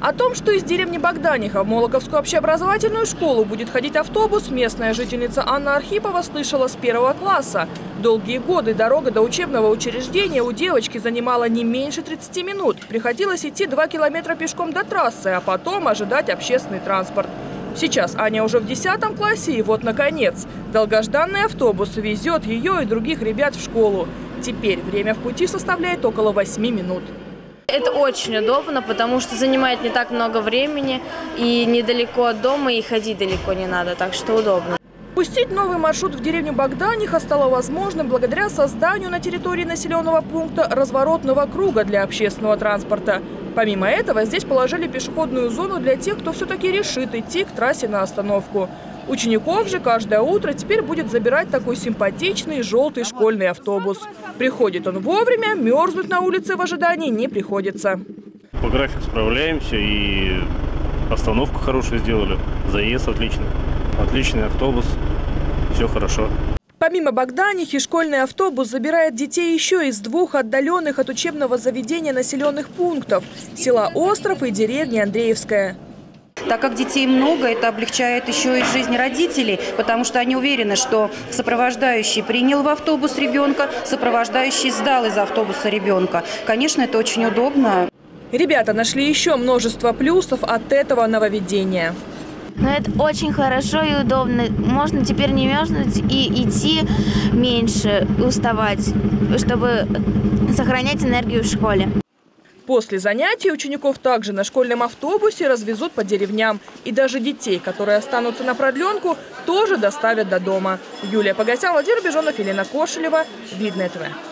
О том, что из деревни Богданиха в Молоковскую общеобразовательную школу будет ходить автобус, местная жительница Анна Архипова слышала с первого класса. Долгие годы дорога до учебного учреждения у девочки занимала не меньше 30 минут. Приходилось идти 2 километра пешком до трассы, а потом ожидать общественный транспорт. Сейчас Аня уже в 10 классе, и вот, наконец, долгожданный автобус везет ее и других ребят в школу. Теперь время в пути составляет около 8 минут. Это очень удобно, потому что занимает не так много времени и недалеко от дома, и ходить далеко не надо, так что удобно. Пустить новый маршрут в деревню Богданиха стало возможным благодаря созданию на территории населенного пункта разворотного круга для общественного транспорта. Помимо этого, здесь положили пешеходную зону для тех, кто все-таки решит идти к трассе на остановку. Учеников же каждое утро теперь будет забирать такой симпатичный желтый школьный автобус. Приходит он вовремя, мерзнуть на улице в ожидании не приходится. По графику справляемся и остановку хорошую сделали, заезд отличный, отличный автобус, все хорошо. Помимо Богданихи, школьный автобус забирает детей еще из двух отдаленных от учебного заведения населенных пунктов – села Остров и деревни Андреевская. Так как детей много, это облегчает еще и жизнь родителей, потому что они уверены, что сопровождающий принял в автобус ребенка, сопровождающий сдал из автобуса ребенка. Конечно, это очень удобно. Ребята нашли еще множество плюсов от этого нововведения. Но это очень хорошо и удобно. Можно теперь не мерзнуть и идти меньше, уставать, чтобы сохранять энергию в школе. После занятий учеников также на школьном автобусе развезут по деревням. И даже детей, которые останутся на продленку, тоже доставят до дома. Юлия Погосян, Владимир Бежонов, Елена Кошелева. Видное ТВ.